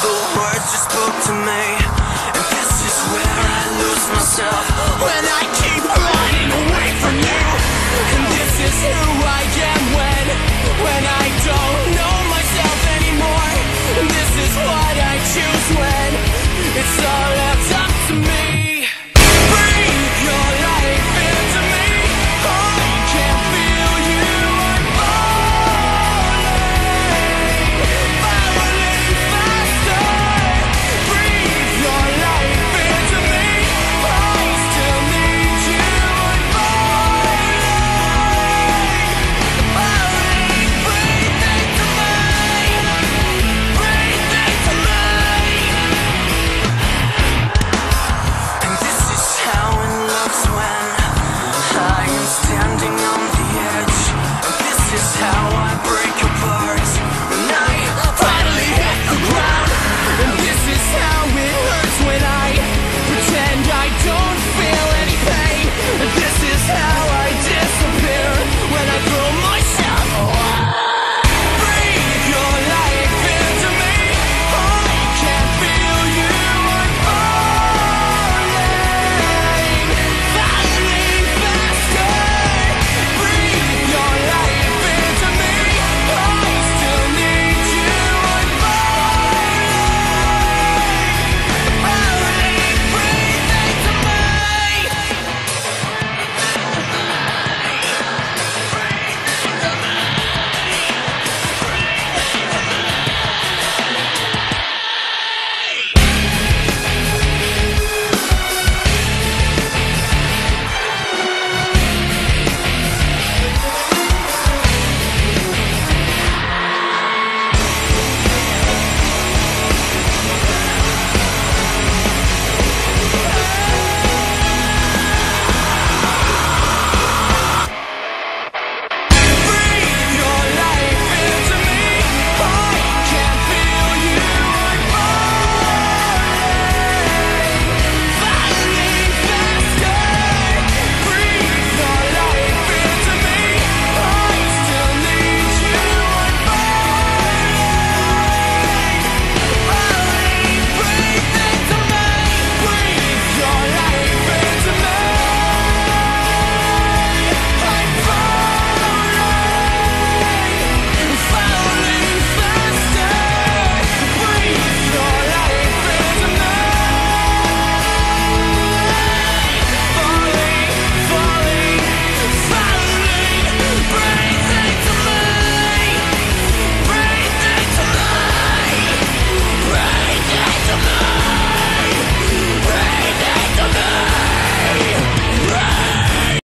the words you spoke to me. And this is where I lose myself. When I